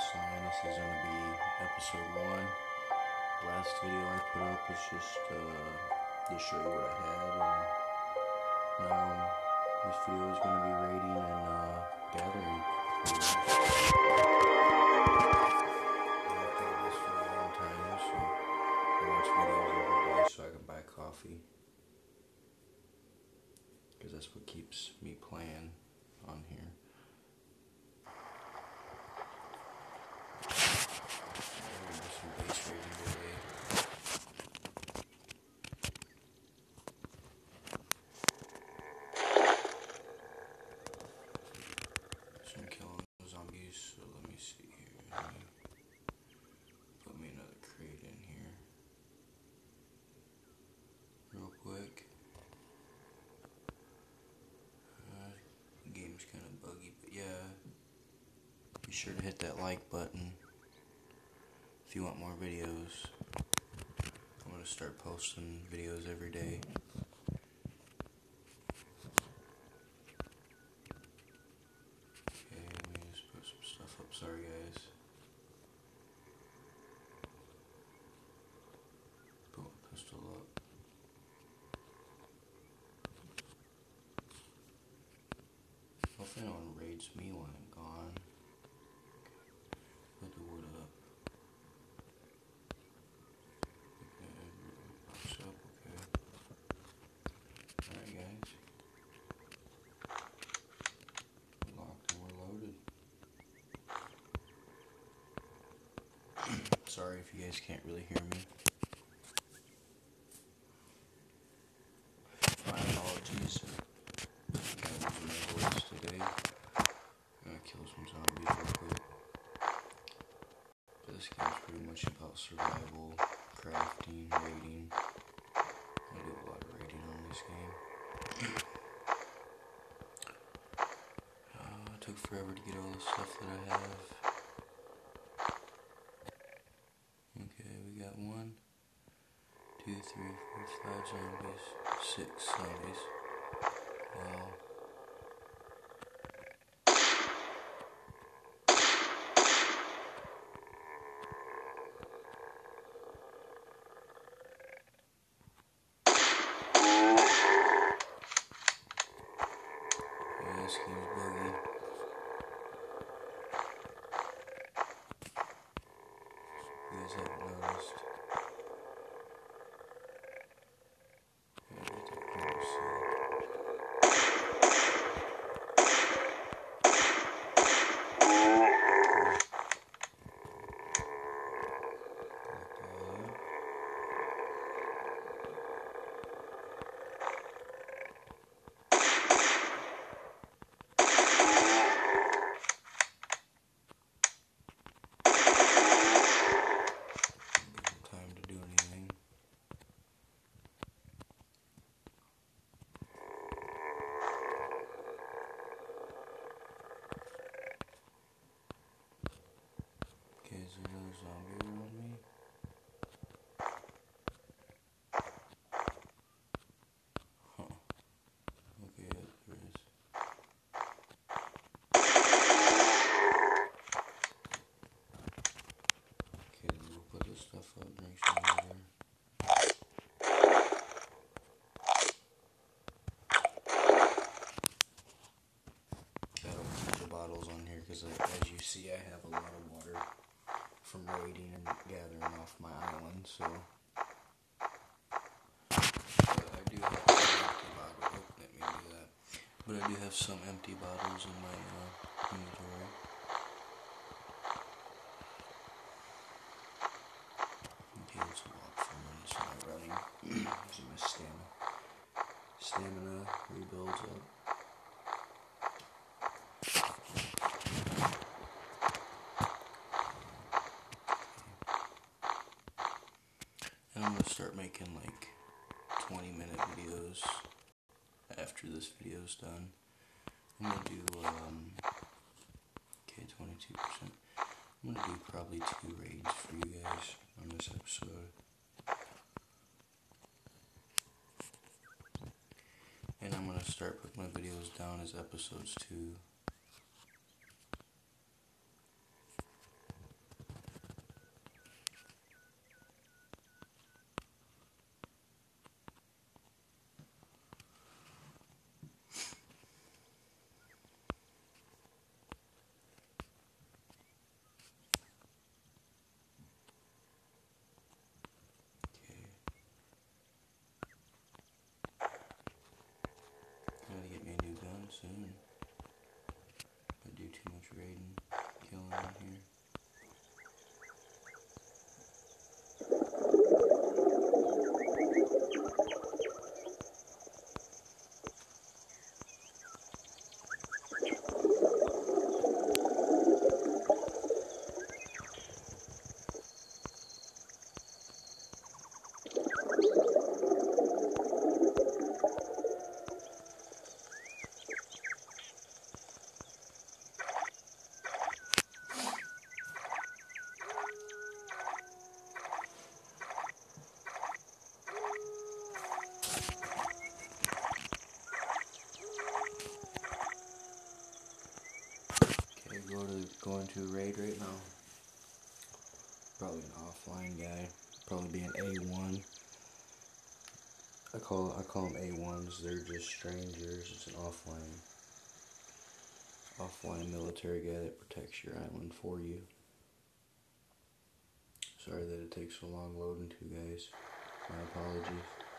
This is to be episode one. Last video I put up was just uh, to show you what I had. And now this video is to be raiding and uh, gathering. I've done this for a long time, so I watch videos every day so I can buy coffee. Because that's what keeps me playing on here. We're gonna do some base raiding today. Some killing zombies, so let me see here. Let me put me another crate in here. Real quick. Uh, the game's kind of buggy, but yeah. Be sure to hit that like button if you want more videos. I'm gonna start posting videos every day. Okay, let me just put some stuff up. Sorry, guys. Put my pistol up. Hopefully, no one raids me when I'm gone. Put the wood up. Okay, pops up, okay. Alright, guys. We're locked and we're loaded. Sorry if you guys can't really hear me. My apologies. My voice today. I'm gonna kill some zombies real quick. But this game's pretty much about survival, crafting, raiding. I do a lot of raiding on this game. Uh, it took forever to get all the stuff that I have. Okay, we got one, four, five zombies, six zombies. Wow. Yeah, this game's buggy. You guys haven't noticed. Yeah, get that corner seed. Collect all that. Give it time to do anything. Okay, is there another zombie around me? Huh. Okay, yeah, there is. Okay, then we'll put this stuff up, drink some water. Got a bunch of bottles on here because, as you see, I have a lot of water from raiding and gathering off my island. So, but I do have some empty bottles. Oh, let me do that. But I do have some empty bottles in my uh, inventory. Okay, let's walk for a minute. So I'm running. Using my stamina. Stamina rebuilds up. Gonna start making like 20 minute videos after this video's done. I'm gonna do, um, okay, 22%. I'm gonna do probably two raids for you guys on this episode. And I'm gonna start putting my videos down as episodes too. Go to raid right now. Probably an offline guy. Probably be an AI. I call I call them AIs. They're just strangers. It's an offline offline military guy that protects your island for you. Sorry that it takes so long loading two guys. My apologies.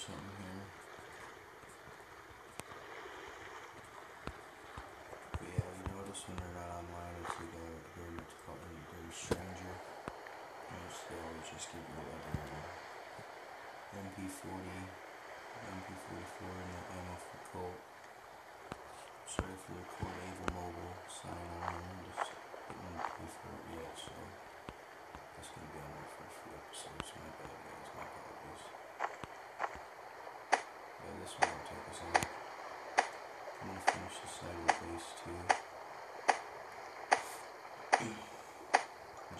Something here. But yeah, you notice when they're not online, it's a very much called very stranger. They always just give you like an MP40, MP44, and the ammo for Colt. Sorry for the Colt Ava Mobile sign on just didn't want to pay for it yet, so that's gonna be on my first few episodes. My bad, guys, my apologies this one will take us on. I'm going to finish the side of the base too.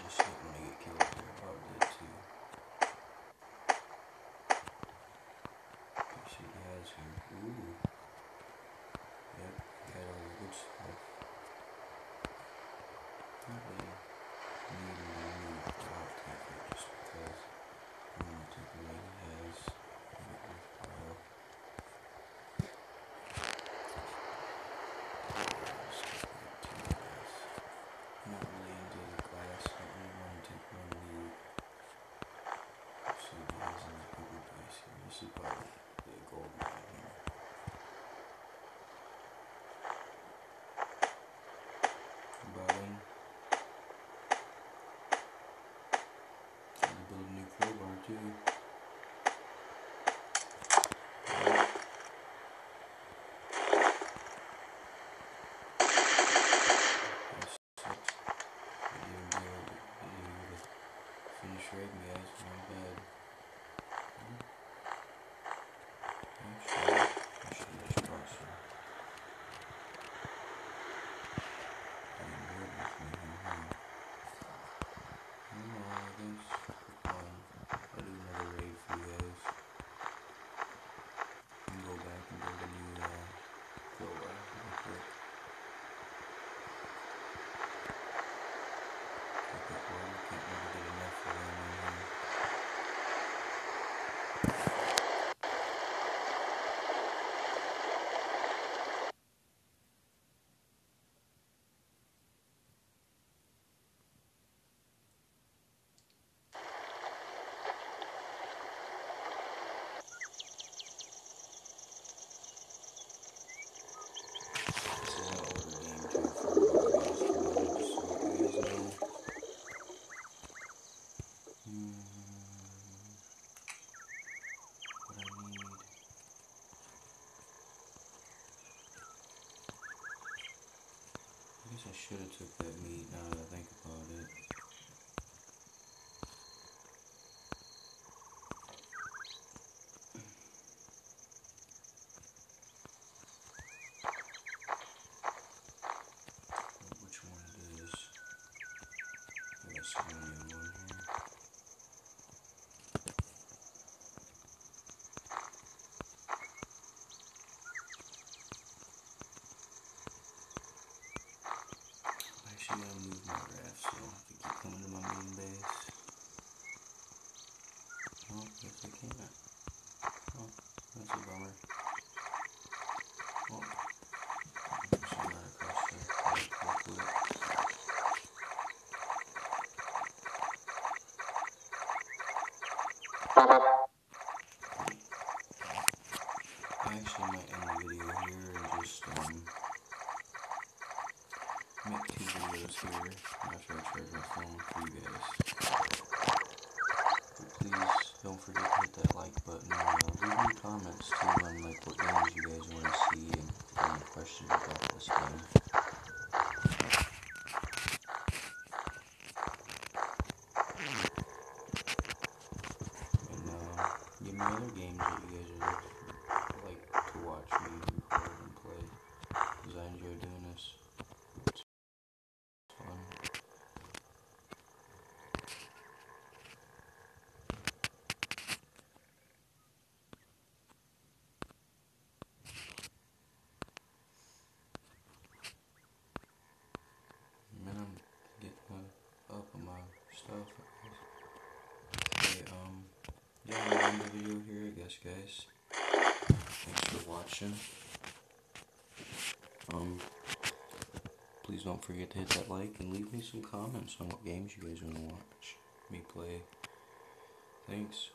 just didn't want to get killed there, probably did too. Let's see what he has here. Ooh. Yep, he had all the good stuff. Not really needing to need I'll take it just because I'm going to take what he has. What I should have took that meat now that I think about it. Which one it is? I guess I only have one here. I'm gonna move my raft so I can keep coming to my main base. Oh, yes I can't. Oh, that's a bummer. Oh. I actually might end the video here and just um make two videos here after I charge my phone for you guys. Please don't forget to hit that like button. Uh, leave me comments too on like what games you guys want to see and any questions about this game. And uh, give me other games that you guys would like to watch me record and play. Because I enjoy doing this. It's fun. Man, I'm getting uh, up on my stuff. Okay, um, yeah, we'll end the video here, I guess, guys. Thanks for watching. Um, please don't forget to hit that like and leave me some comments on what games you guys want to watch me play. Thanks.